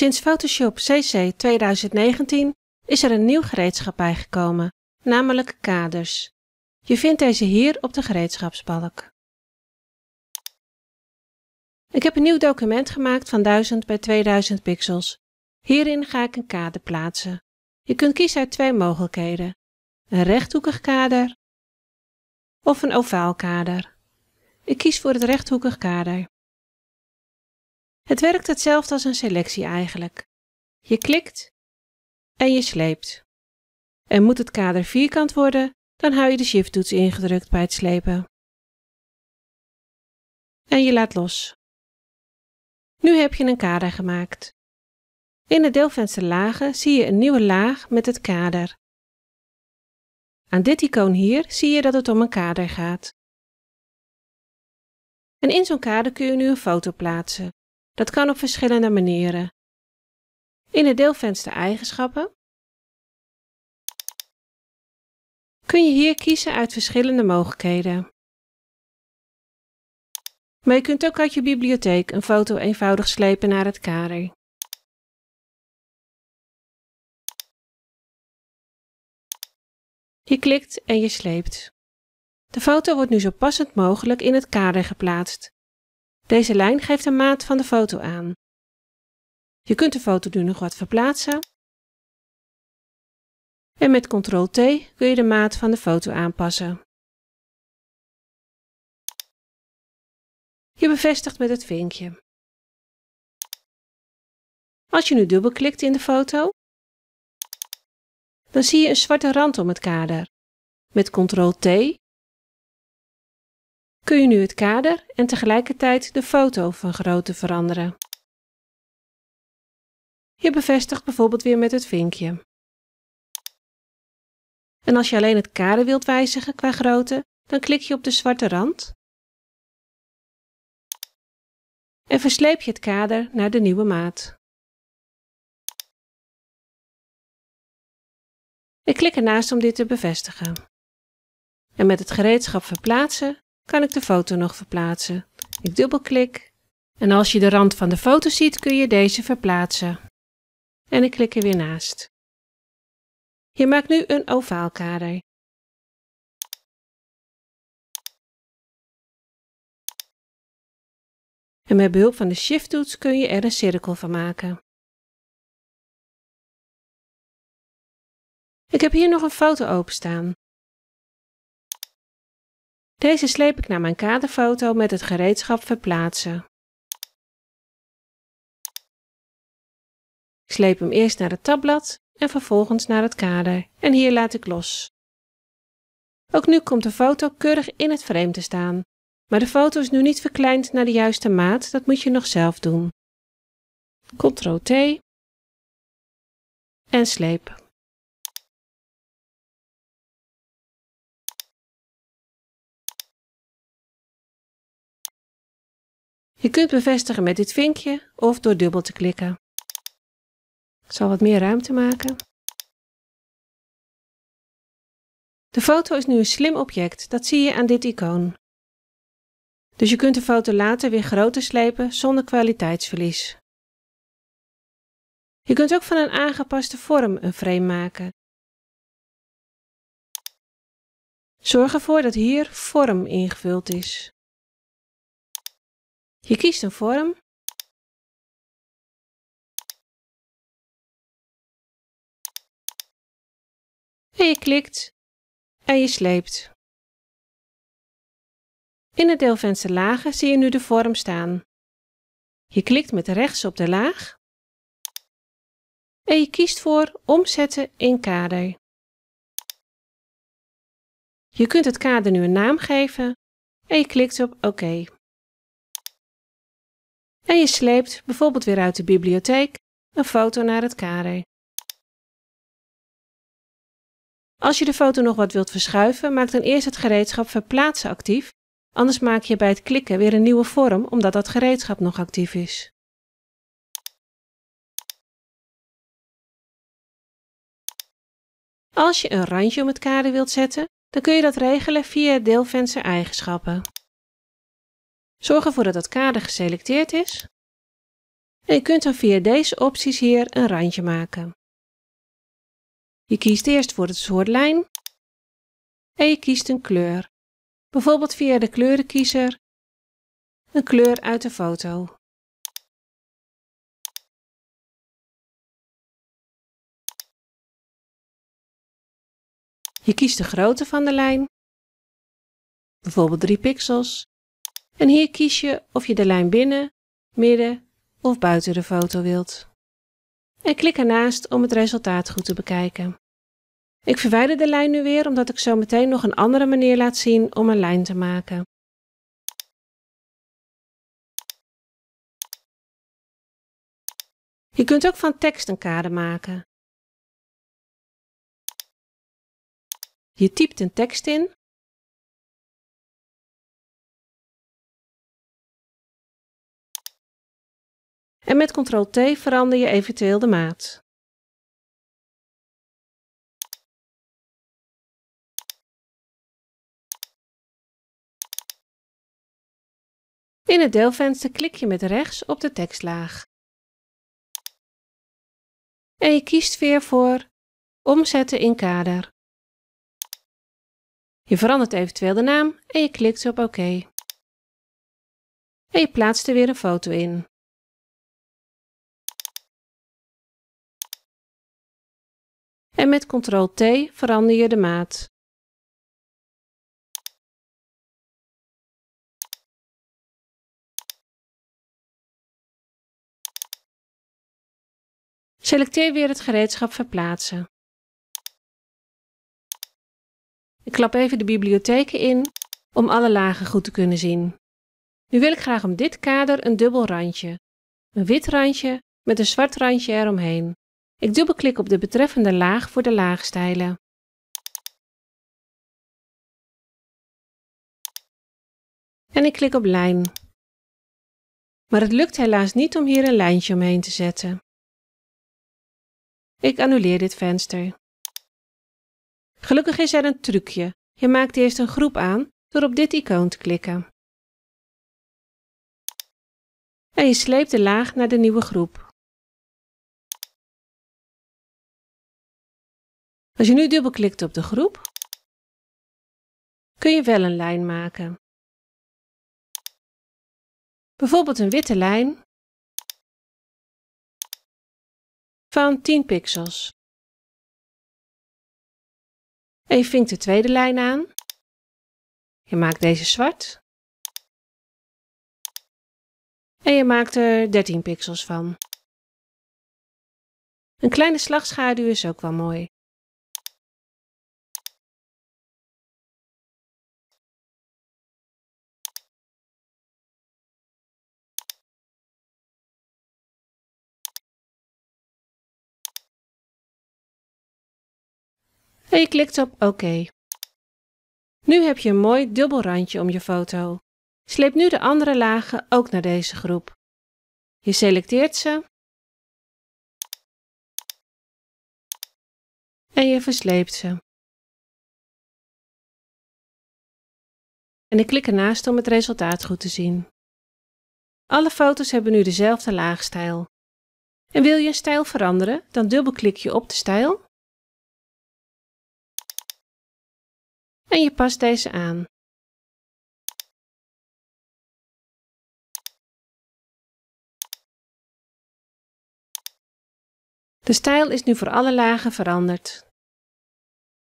Sinds Photoshop CC 2019 is er een nieuw gereedschap bijgekomen, namelijk kaders. Je vindt deze hier op de gereedschapsbalk. Ik heb een nieuw document gemaakt van 1000 bij 2000 pixels. Hierin ga ik een kader plaatsen. Je kunt kiezen uit twee mogelijkheden: een rechthoekig kader of een ovaal kader. Ik kies voor het rechthoekig kader. Het werkt hetzelfde als een selectie eigenlijk. Je klikt en je sleept. En moet het kader vierkant worden, dan hou je de shift-toets ingedrukt bij het slepen. En je laat los. Nu heb je een kader gemaakt. In het deelvenster lagen zie je een nieuwe laag met het kader. Aan dit icoon hier zie je dat het om een kader gaat. En in zo'n kader kun je nu een foto plaatsen. Dat kan op verschillende manieren. In het deelvenster Eigenschappen kun je hier kiezen uit verschillende mogelijkheden. Maar je kunt ook uit je bibliotheek een foto eenvoudig slepen naar het kader. Je klikt en je sleept. De foto wordt nu zo passend mogelijk in het kader geplaatst. Deze lijn geeft de maat van de foto aan. Je kunt de foto nu nog wat verplaatsen. En met Ctrl-T kun je de maat van de foto aanpassen. Je bevestigt met het vinkje. Als je nu dubbelklikt in de foto, dan zie je een zwarte rand om het kader. Met Ctrl-T kun je nu het kader en tegelijkertijd de foto van grootte veranderen. Je bevestigt bijvoorbeeld weer met het vinkje. En als je alleen het kader wilt wijzigen qua grootte, dan klik je op de zwarte rand en versleep je het kader naar de nieuwe maat. Ik klik ernaast om dit te bevestigen. En met het gereedschap verplaatsen kan ik de foto nog verplaatsen. Ik dubbelklik en als je de rand van de foto ziet kun je deze verplaatsen. En ik klik er weer naast. Je maakt nu een ovaal kader. En met behulp van de Shift-toets kun je er een cirkel van maken. Ik heb hier nog een foto openstaan. Deze sleep ik naar mijn kaderfoto met het gereedschap verplaatsen. Ik sleep hem eerst naar het tabblad en vervolgens naar het kader en hier laat ik los. Ook nu komt de foto keurig in het frame te staan, maar de foto is nu niet verkleind naar de juiste maat, dat moet je nog zelf doen. Ctrl-T en sleep. Je kunt bevestigen met dit vinkje of door dubbel te klikken. Ik zal wat meer ruimte maken. De foto is nu een slim object, dat zie je aan dit icoon. Dus je kunt de foto later weer groter slepen zonder kwaliteitsverlies. Je kunt ook van een aangepaste vorm een frame maken. Zorg ervoor dat hier vorm ingevuld is. Je kiest een vorm. En je klikt en je sleept. In het deelvenster lagen zie je nu de vorm staan. Je klikt met rechts op de laag en je kiest voor Omzetten in kader. Je kunt het kader nu een naam geven en je klikt op OK. En je sleept bijvoorbeeld weer uit de bibliotheek een foto naar het kader. Als je de foto nog wat wilt verschuiven, maak dan eerst het gereedschap Verplaatsen actief Anders maak je bij het klikken weer een nieuwe vorm omdat dat gereedschap nog actief is. Als je een randje om het kader wilt zetten, dan kun je dat regelen via het deelvenster Eigenschappen. Zorg ervoor dat het kader geselecteerd is En je kunt dan via deze opties hier een randje maken. Je kiest eerst voor het soort lijn en je kiest een kleur. Bijvoorbeeld via de kleurenkiezer een kleur uit de foto. Je kiest de grootte van de lijn, bijvoorbeeld 3 pixels. En hier kies je of je de lijn binnen, midden of buiten de foto wilt. En klik ernaast om het resultaat goed te bekijken. Ik verwijder de lijn nu weer omdat ik zo meteen nog een andere manier laat zien om een lijn te maken. Je kunt ook van tekst een kade maken. Je typt een tekst in. En met Ctrl-T verander je eventueel de maat. In het deelvenster klik je met rechts op de tekstlaag. En je kiest weer voor Omzetten in kader. Je verandert eventueel de naam en je klikt op OK. En je plaatst er weer een foto in. En met Ctrl-T verander je de maat. Selecteer weer het gereedschap verplaatsen. Ik klap even de bibliotheken in om alle lagen goed te kunnen zien. Nu wil ik graag om dit kader een dubbel randje. Een wit randje met een zwart randje eromheen. Ik dubbelklik op de betreffende laag voor de laagstijlen. En ik klik op lijn. Maar het lukt helaas niet om hier een lijntje omheen te zetten. Ik annuleer dit venster. Gelukkig is er een trucje. Je maakt eerst een groep aan door op dit icoon te klikken. En je sleept de laag naar de nieuwe groep. Als je nu dubbelklikt op de groep, kun je wel een lijn maken. Bijvoorbeeld een witte lijn van 10 pixels. En je vinkt de tweede lijn aan. Je maakt deze zwart. En je maakt er 13 pixels van. Een kleine slagschaduw is ook wel mooi. En je klikt op OK. Nu heb je een mooi dubbel randje om je foto. Sleep nu de andere lagen ook naar deze groep. Je selecteert ze en je versleept ze. En ik klik ernaast om het resultaat goed te zien. Alle foto's hebben nu dezelfde laagstijl. En wil je een stijl veranderen, dan dubbelklik je op de stijl en je past deze aan. De stijl is nu voor alle lagen veranderd.